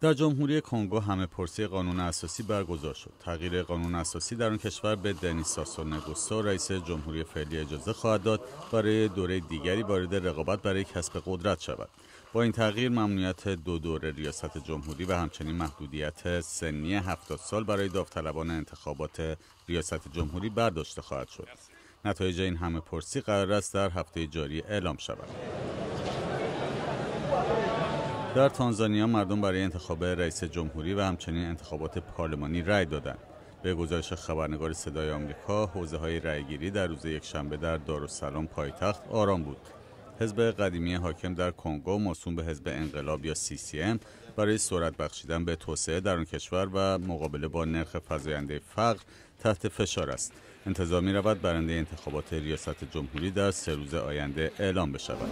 در جمهوری کنگو همه پرسی قانون اساسی برگزار شد. تغییر قانون اساسی در آن کشور به دنیس ساسو رئیس جمهوری فعلی اجازه خواهد داد برای دوره دیگری وارد رقابت برای کسب قدرت شود. با این تغییر ممنوعیت دو دوره ریاست جمهوری و همچنین محدودیت سنی 70 سال برای داوطلبان انتخابات ریاست جمهوری برداشته خواهد شد. نتایج این همه پرسی قرار است در هفته جاری اعلام شود. در تانزانیا مردم برای انتخاب رئیس جمهوری و همچنین انتخابات پارلمانی رأی دادند. به گزارش خبرنگار صدای آمریکا، حوزه های رأیگیری در روز یکشنبه در دارالسلام پایتخت آرام بود. حزب قدیمی حاکم در کنگو موسوم به حزب انقلاب یا CCM برای سرعت بخشیدن به توسعه در آن کشور و مقابله با نرخ فزاینده فقر تحت فشار است. انتظار می رود برنده انتخابات ریاست جمهوری در سه روز آینده اعلام بشود.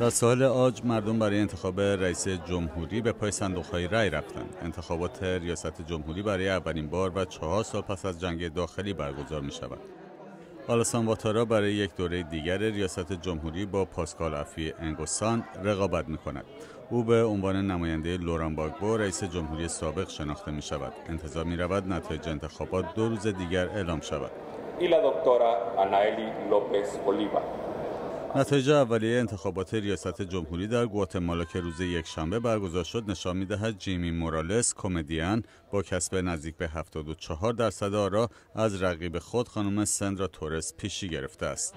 در ساحل آج مردم برای انتخاب رئیس جمهوری به پای صندوق های رأی رفتند. انتخابات ریاست جمهوری برای اولین بار و چهار سال پس از جنگ داخلی برگزار می شود. آلسان واتارا برای یک دوره دیگر ریاست جمهوری با پاسکال افی انگوسان رقابت می کند. او به عنوان نماینده لوران باگبو رئیس جمهوری سابق شناخته می شود. انتظار می رود نتایج انتخابات دو روز دیگر اعلام شود. نتایج اولیه انتخابات ریاست جمهوری در گواتمالا که روز یکشنبه برگزار شد نشان می‌دهد جیمی مورالس کمدین با کسب نزدیک به 74 درصد آرا از رقیب خود خانم سندرا تورس پیشی گرفته است.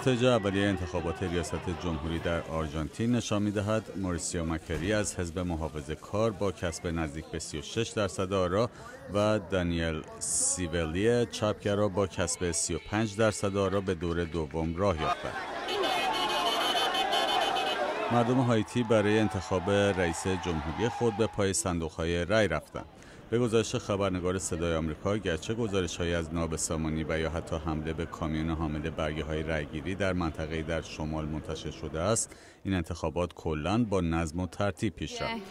نتایج اولیه انتخابات ریاست جمهوری در آرژانتین نشان می‌دهد موریسیو مکری از حزب محافظه کار با کسب نزدیک به 36 درصد آرا و دانیل سیولی چپگرا با کسب 35 درصد آرا به دور دوم راه یافتند. مردم هایتی برای انتخاب رئیس جمهوری خود به پای صندوقهای رای رفتند. به گزارش خبرنگار صدای آمریکا گرچه گزارش های از نابسامانی و یا حتی حمله به کامیون حامل برگه های رأیگیری در منطقه در شمال منتشر شده است این انتخابات کلا با نظم و ترتیب پیش رفت.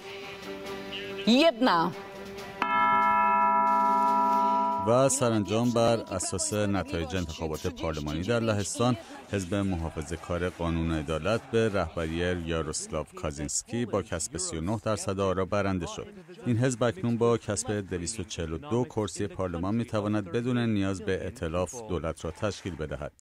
و سرانجام بر اساس نتایج انتخابات پارلمانی در لهستان حزب محافظه کار قانون عدالت به رهبری یاروسلاو کازینسکی با کسب 39 درصد آرا برنده شد. این حزب اکنون با کسب 242 کرسی پارلمان می تواند بدون نیاز به ائتلاف دولت را تشکیل بدهد.